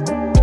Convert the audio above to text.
you